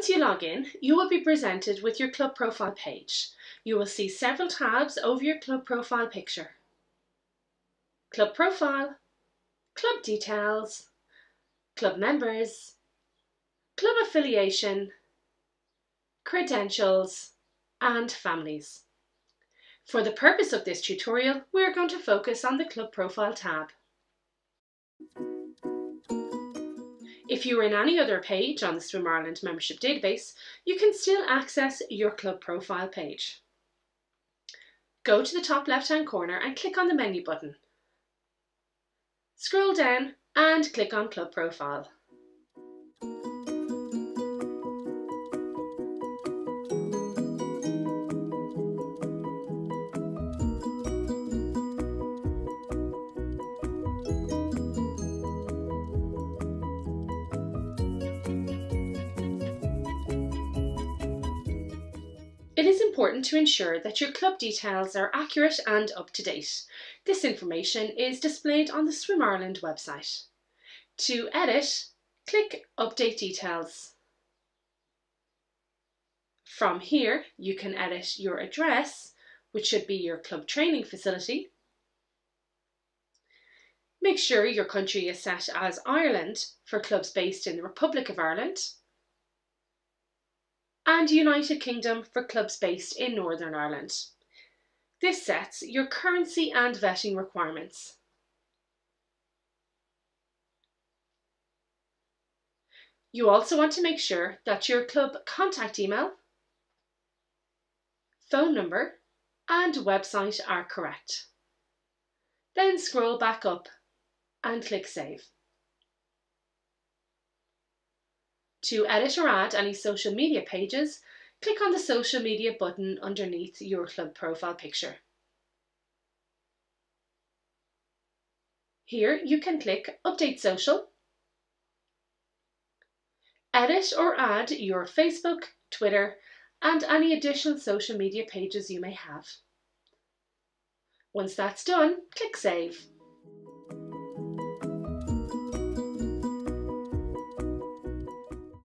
Once you log in, you will be presented with your club profile page. You will see several tabs over your club profile picture. Club profile, club details, club members, club affiliation, credentials, and families. For the purpose of this tutorial, we are going to focus on the club profile tab. If you are in any other page on the Swim Ireland membership database, you can still access your club profile page. Go to the top left hand corner and click on the menu button. Scroll down and click on club profile. It is important to ensure that your club details are accurate and up to date. This information is displayed on the Swim Ireland website. To edit, click Update Details. From here, you can edit your address, which should be your club training facility. Make sure your country is set as Ireland for clubs based in the Republic of Ireland and United Kingdom for clubs based in Northern Ireland. This sets your currency and vetting requirements. You also want to make sure that your club contact email, phone number and website are correct. Then scroll back up and click Save. To edit or add any social media pages, click on the social media button underneath your club profile picture. Here you can click Update Social, edit or add your Facebook, Twitter and any additional social media pages you may have. Once that's done, click Save.